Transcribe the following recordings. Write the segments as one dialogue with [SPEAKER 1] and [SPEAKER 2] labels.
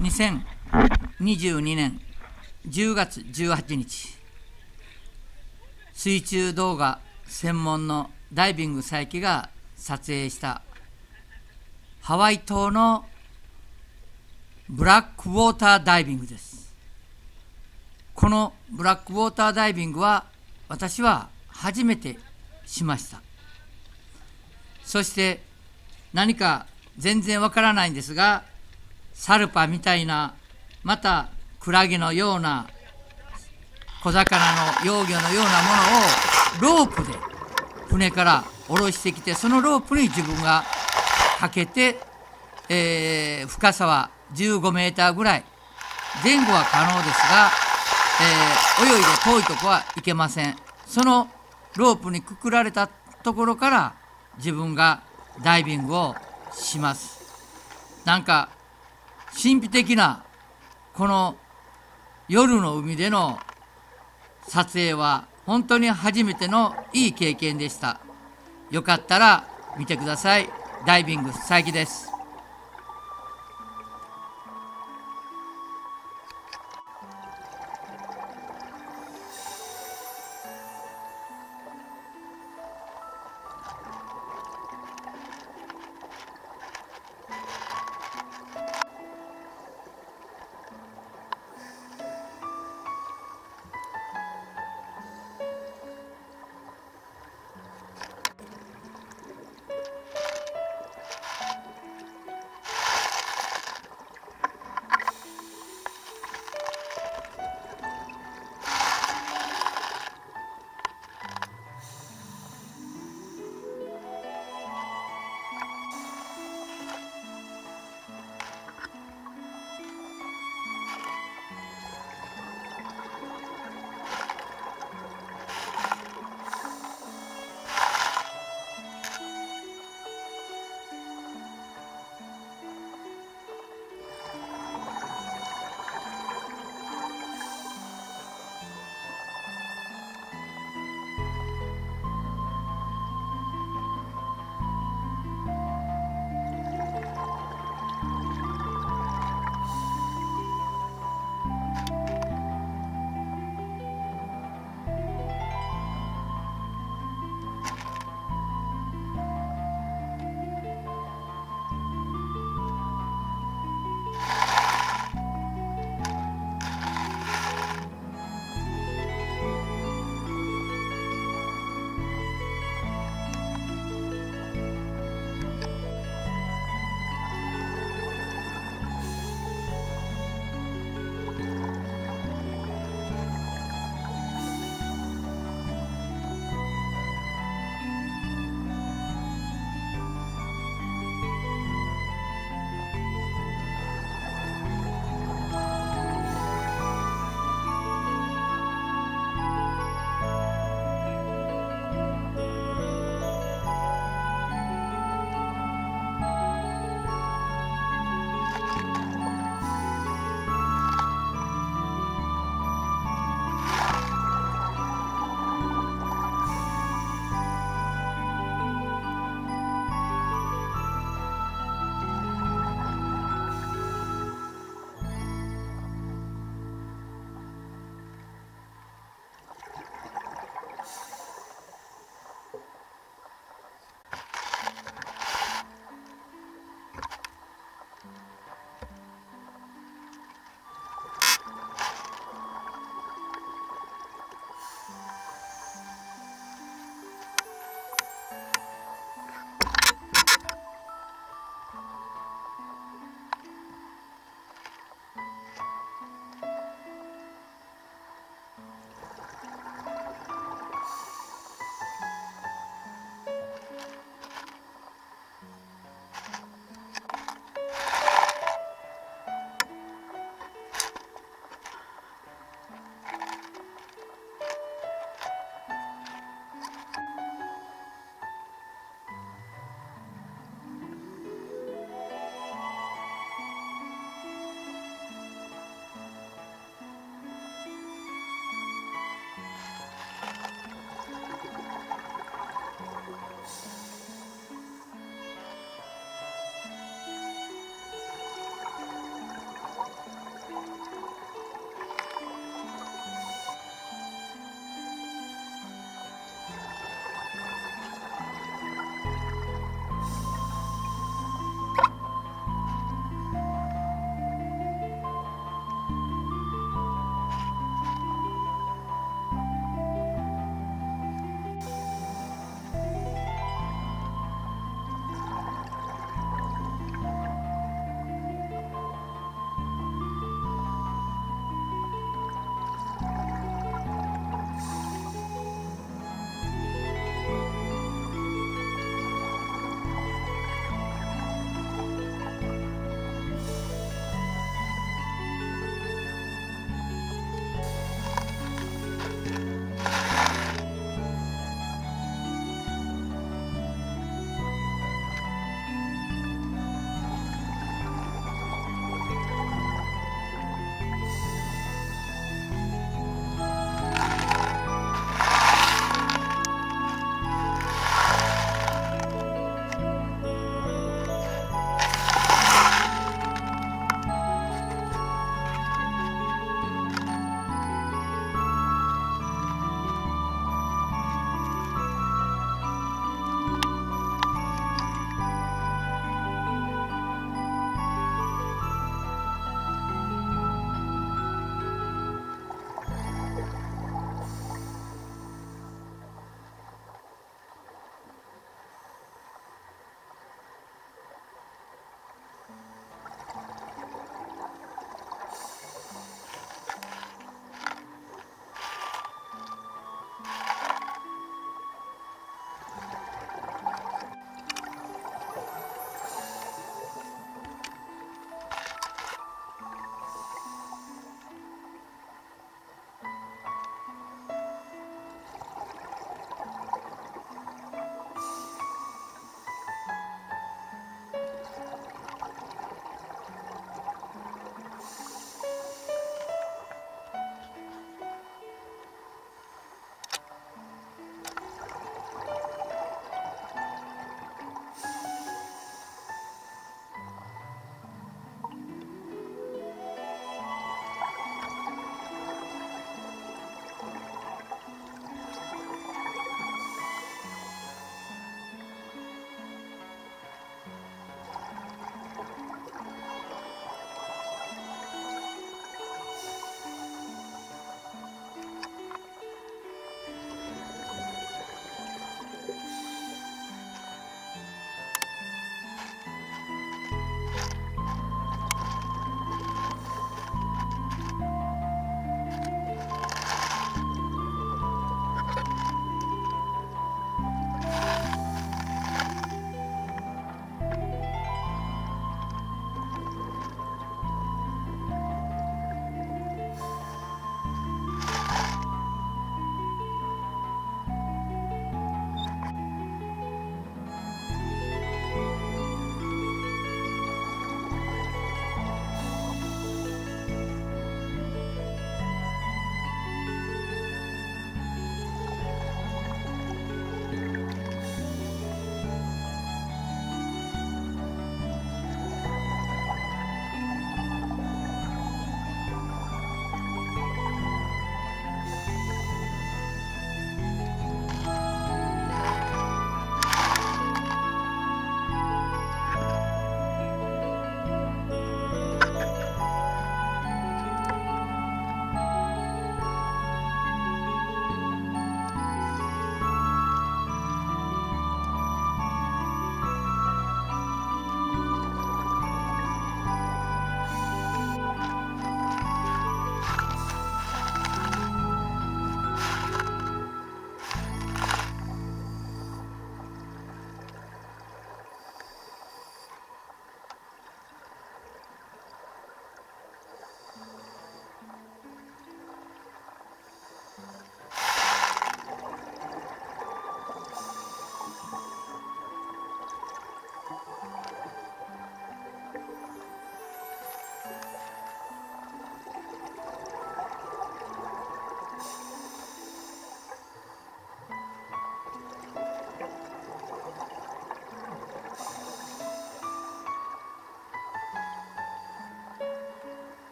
[SPEAKER 1] 2022年10月18日。水中動画専門のダイビング佐伯が撮影したハワイ島のブラックウォーターダイビングです。このブラックウォーターダイビングは私は初めてしました。そして何か全然わからないんですがサルパみたいなまたクラゲのような小魚の幼魚のようなものをロープで船から下ろしてきてそのロープに自分がかけて、えー、深さは15メーターぐらい。前後は可能ですが、えー、泳いで遠いとこは行けません。そのロープにくくられたところから自分がダイビングをします。なんか神秘的なこの夜の海での撮影は本当に初めてのいい経験でした。よかったら見てください。ダイビング佐伯です。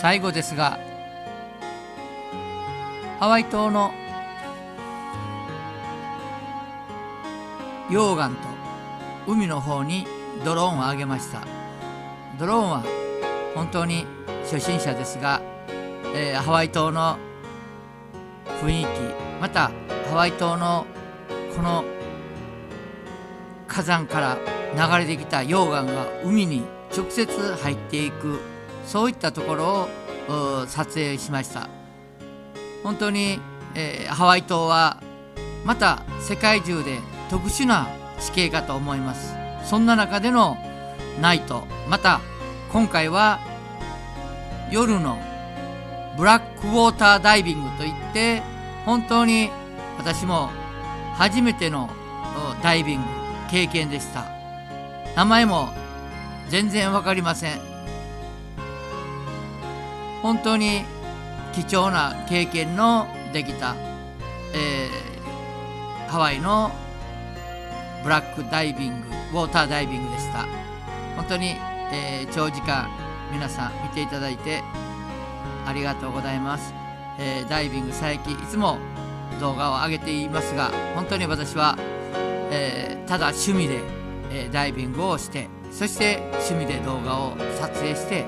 [SPEAKER 1] 最後ですがハワイ島の溶岩と海の方にドローンを上げました。ドローンは本当に初心者ですが、えー、ハワイ島の雰囲気またハワイ島のこの火山から流れてきた溶岩が海に直接入っていくそういったところを撮影しました。本当に、えー、ハワイ島はまた世界中で特殊な地形かと思います。そんな中でのナイト。また今回は夜のブラックウォーターダイビングといって本当に私も初めてのダイビング経験でした。名前も全然分かりません。本当に貴重な経験のできた、えー、ハワイのブラックダイビングウォーターダイビングでした。本当に、えー、長時間皆さん見ていただいてありがとうございます、えー、ダイビング佐伯いつも動画を上げていますが本当に私は、えー、ただ趣味で、えダイビングをしてそして趣味で動画を撮影して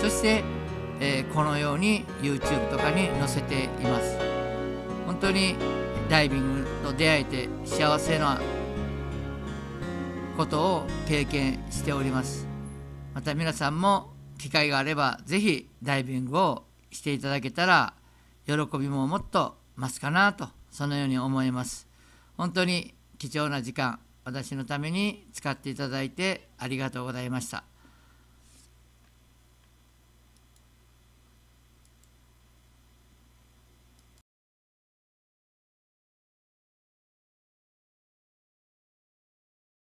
[SPEAKER 1] そして、えこのように YouTube とかに載せています。本当にダイビングと出会えて幸せなことを経験しております。また皆さんも機会があれば是非ダイビングをしていただけたら喜びももっと増すかなとそのように思います。本当に貴重な時間私のために使っていただいてありがとうございました。